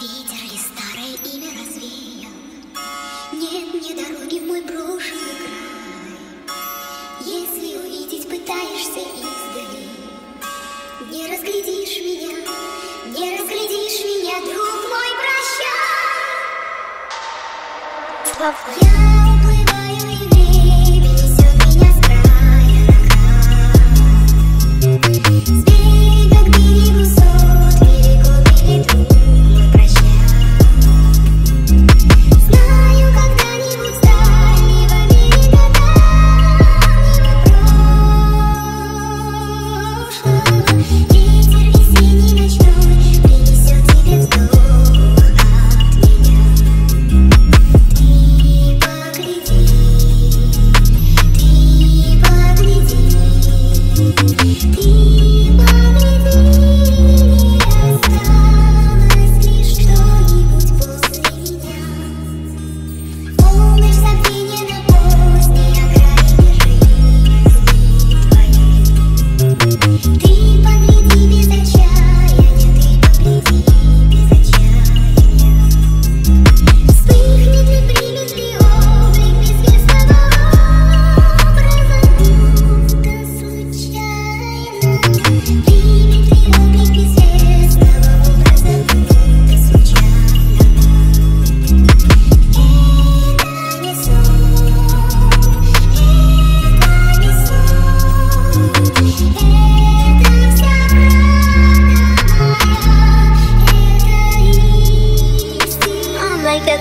Ветер ли старое имя развеял? Нет мне дороги в мой прошлый край. Если увидеть пытаешься издали, Не разглядишь меня, не разглядишь меня, друг мой, прощай! Я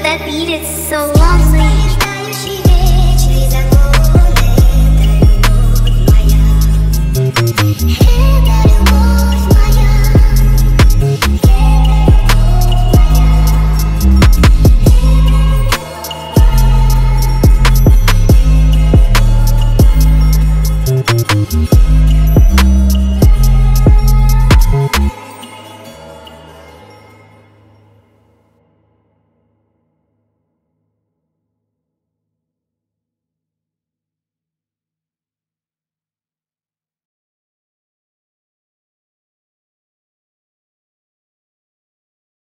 that beat is so lonely